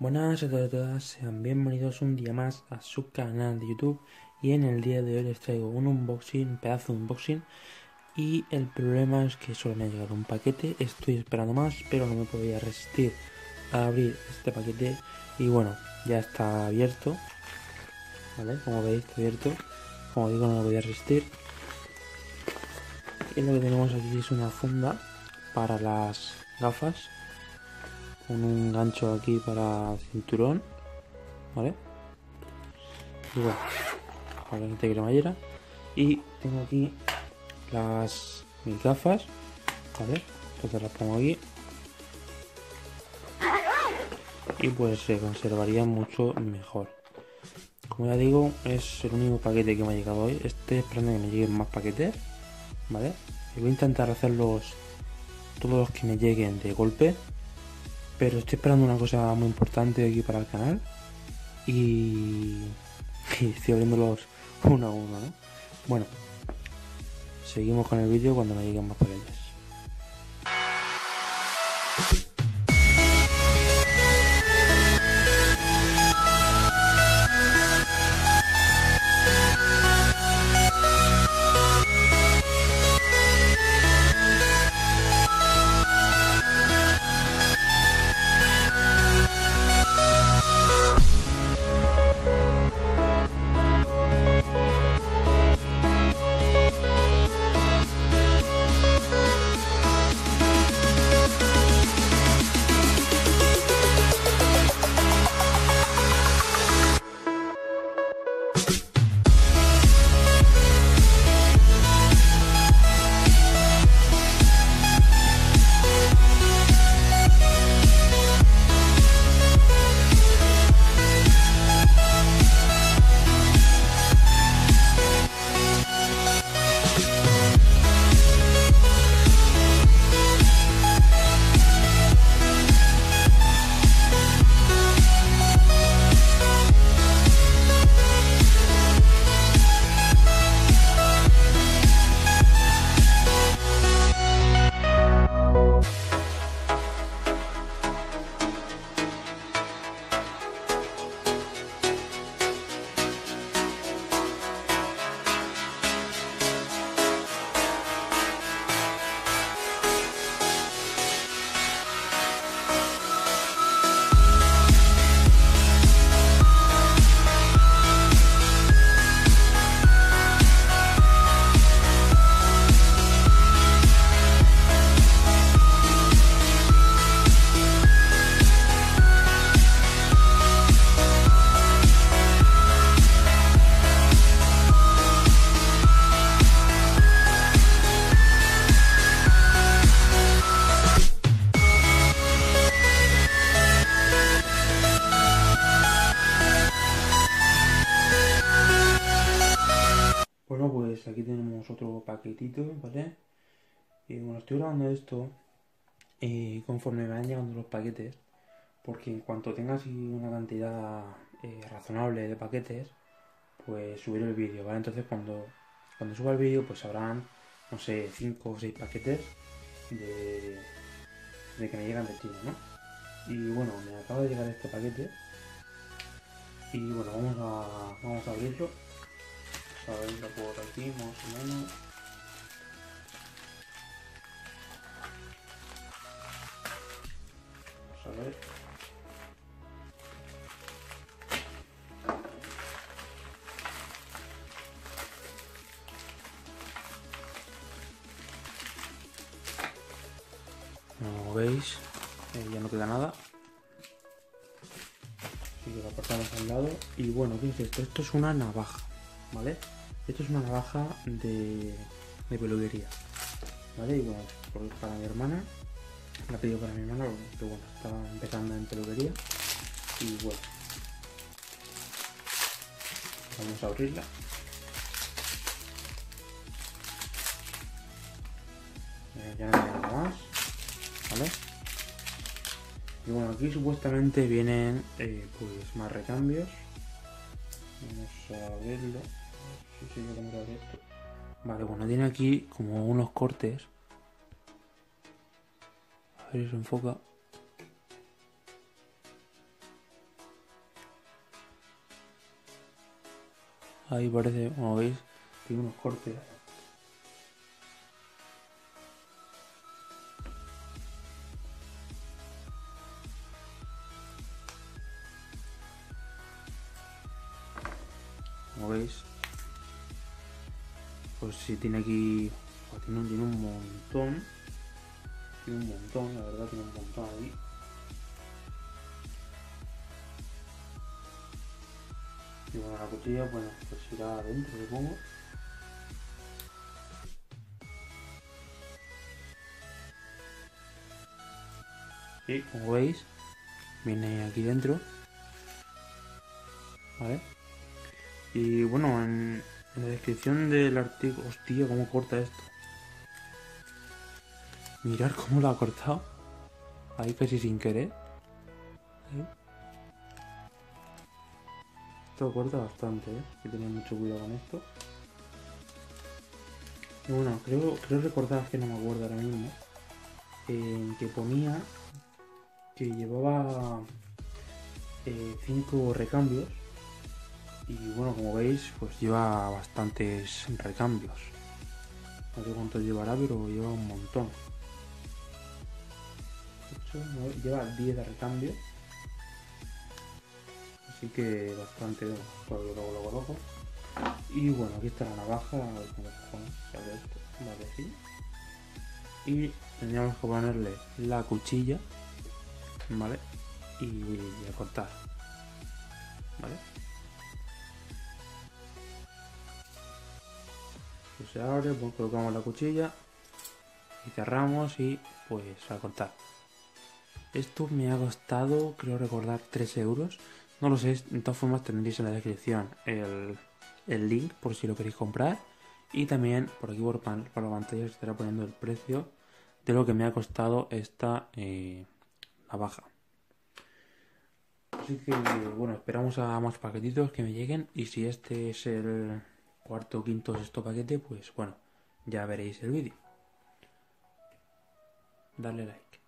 Buenas a todos y todas, sean bienvenidos un día más a su canal de YouTube. Y en el día de hoy les traigo un unboxing, un pedazo de unboxing. Y el problema es que solo me ha llegado un paquete, estoy esperando más pero no me podía resistir a abrir este paquete. Y bueno, ya está abierto, ¿vale? Como veis está abierto, como digo no me podía resistir. Y lo que tenemos aquí es una funda para las gafas un gancho aquí para cinturón, ¿vale? Y bueno, para que cremallera. Y tengo aquí las mis gafas, ¿vale? Entonces las pongo aquí. Y pues se conservarían mucho mejor. Como ya digo, es el único paquete que me ha llegado hoy. Estoy esperando que me lleguen más paquetes, ¿vale? Y voy a intentar hacerlos todos los que me lleguen de golpe pero estoy esperando una cosa muy importante aquí para el canal. Y, estoy abriéndolos uno a uno, ¿no? Bueno, seguimos con el vídeo cuando me lleguen más paquetes. Bueno, pues aquí tenemos otro paquetito, ¿vale? Y bueno, estoy grabando esto y conforme me van llegando los paquetes, porque en cuanto tenga así una cantidad eh, razonable de paquetes, pues subiré el vídeo, ¿vale? Entonces cuando, cuando suba el vídeo, pues habrán, no sé, 5 o 6 paquetes de, de que me llegan de China, ¿no? Y bueno, me acaba de llegar este paquete y bueno, vamos a, vamos a abrirlo a verlo por aquí más o menos. Vamos a ver. Como veis, eh, ya no queda nada. Así que lo apartamos al lado. Y bueno, ¿qué es esto? Esto es una navaja, ¿vale? Esto es una navaja de, de peluquería. ¿Vale? Y bueno, para mi hermana. La pedido para mi hermana porque bueno, estaba empezando en peluquería. Y bueno. Vamos a abrirla. Eh, ya no hay nada más. ¿Vale? Y bueno, aquí supuestamente vienen eh, pues más recambios. Vamos a verlo. Vale, bueno, tiene aquí como unos cortes. A ver si se enfoca. Ahí parece, como veis, tiene unos cortes. Como veis, pues sí tiene aquí, tiene, un- montón, tiene un montón, la verdad, tiene un montón ahí. Y bueno, la cuchilla, bueno, pues irá adentro, supongo. Sí, como veis, viene aquí dentro. ¿Vale? Y bueno, en, en la descripción del artículo... Hostia, cómo corta esto. Mirar cómo lo ha cortado. Ahí casi sin querer. Esto corta bastante, ¿eh? Hay que tener mucho cuidado con esto. Bueno, creo, creo recordar que no me acuerdo ahora mismo. eh, que ponía que llevaba 5 recambios. Y bueno, como veis, pues lleva bastantes recambios. No sé cuántos llevará, pero lleva un montón. Lleva 10 de recambio. Así que bastante bueno. Luego coloco. Y bueno, aquí está la navaja. Vale. Y tendríamos que ponerle la cuchilla. ¿Vale? Y, y a cortar. ¿Vale? Se abre, pues colocamos la cuchilla y cerramos y pues a cortar. Esto me ha costado, creo recordar, 3 euros. No lo sé, de todas formas tendréis en la descripción el, el link por si lo queréis comprar. Y también por aquí por, la pantalla os estará poniendo el precio de lo que me ha costado esta eh, navaja. Así que bueno, esperamos a más paquetitos que me lleguen. Y si este es el cuarto, quinto, sexto paquete, pues bueno, ya veréis el vídeo. Dale like.